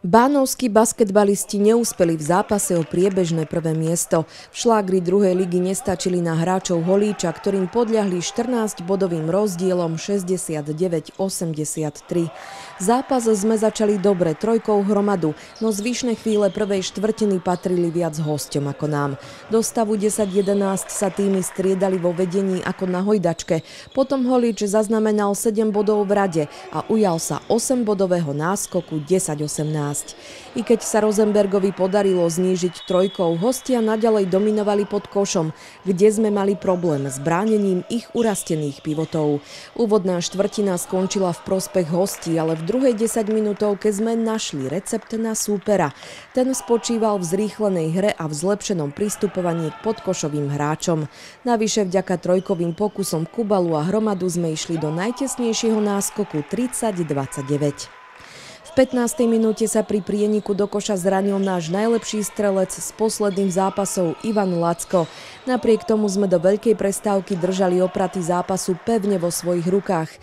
Bánovskí basketbalisti neúspeli v zápase o priebežné prvé miesto. V šlágri druhej ligy nestačili na hráčov Holíča, ktorým podľahli 14-bodovým rozdielom 69-83. Zápas sme začali dobre, trojkou hromadu, no zvyšné chvíle prvej štvrtiny patrili viac hosťom ako nám. Do stavu 10-11 sa týmy striedali vo vedení ako na hojdačke. Potom Holíč zaznamenal 7 bodov v rade a ujal sa 8-bodového náskoku 10-18. I keď sa Rosenbergovi podarilo znížiť trojkou, hostia naďalej dominovali pod košom, kde sme mali problém s bránením ich urastených pivotov. Úvodná štvrtina skončila v prospech hostí, ale v druhej 10 minútovke sme našli recept na súpera. Ten spočíval v zrýchlenej hre a v zlepšenom pristupovaní k podkošovým hráčom. Navyše vďaka trojkovým pokusom Kubalu a Hromadu sme išli do najtesnejšieho náskoku 30-29. V 15. minúte sa pri prieniku do koša zranil náš najlepší strelec z posledných zápasov Ivan Lacko. Napriek tomu sme do veľkej prestávky držali opraty zápasu pevne vo svojich rukách.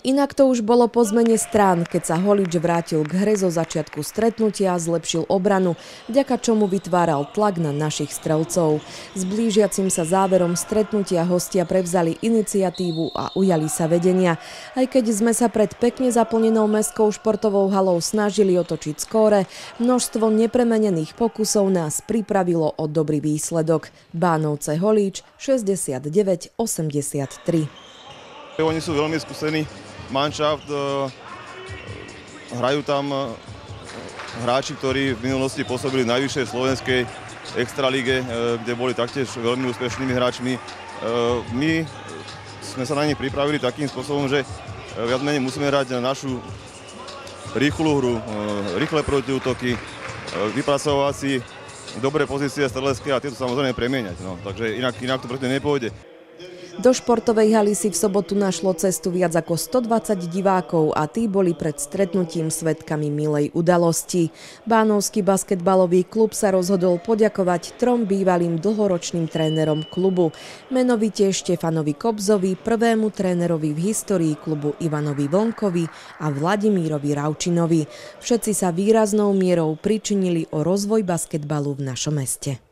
Inak to už bolo po zmene strán, keď sa Holič vrátil k hre zo začiatku stretnutia a zlepšil obranu, vďaka čomu vytváral tlak na našich strelcov. S blížiacim sa záverom stretnutia hostia prevzali iniciatívu a ujali sa vedenia. Aj keď sme sa pred pekne zaplnenou mestskou športovou halou snažili otočiť skóre, množstvo nepremenených pokusov nás pripravilo o dobrý výsledok. Bánovce Holíč 69-83. Oni sú veľmi skúsení, manšaft. E, hrajú tam e, hráči, ktorí v minulosti pôsobili v najvyššej slovenskej extralíge, e, kde boli taktiež veľmi úspešnými hráčmi. My sme sa na nich pripravili takým spôsobom, že viac menej musíme hrať na našu rýchlu hru, rýchle protiútoky, vypracovať si dobré pozície strelecké a tieto samozrejme premieňať. No, takže inak, inak to proti nepôjde. Do športovej haly si v sobotu našlo cestu viac ako 120 divákov a tí boli pred stretnutím svetkami milej udalosti. Bánovský basketbalový klub sa rozhodol poďakovať trom bývalým dlhoročným trénerom klubu. Menovite Štefanovi Kobzovi, prvému trénerovi v histórii klubu Ivanovi Vonkovi a Vladimírovi Raučinovi. Všetci sa výraznou mierou pričinili o rozvoj basketbalu v našom meste.